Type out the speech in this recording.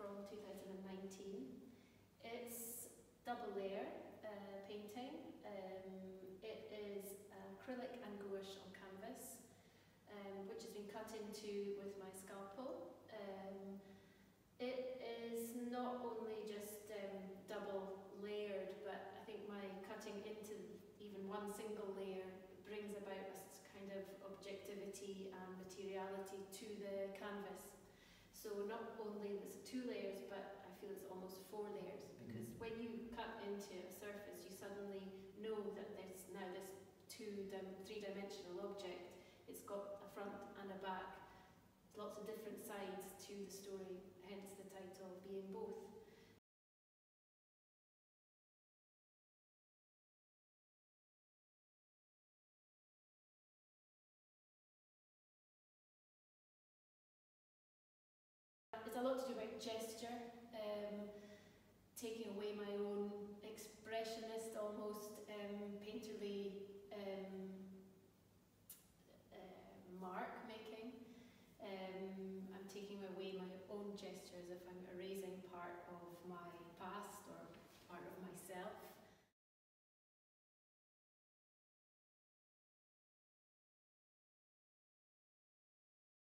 from 2019. It's double layer uh, painting. Um, it is acrylic and gouache on canvas, um, which has been cut into with my scalpel. Um, it is not only just um, double layered, but I think my cutting into even one single layer brings about a kind of objectivity and materiality to the canvas. So not only it two layers, but I feel it's almost four layers because mm. when you cut into a surface, you suddenly know that there's now this two, three-dimensional object. It's got a front and a back, lots of different sides to the story, hence the title being both. It's a lot to do about gesture, um, taking away my own expressionist, almost um, painterly um, uh, mark making. Um, I'm taking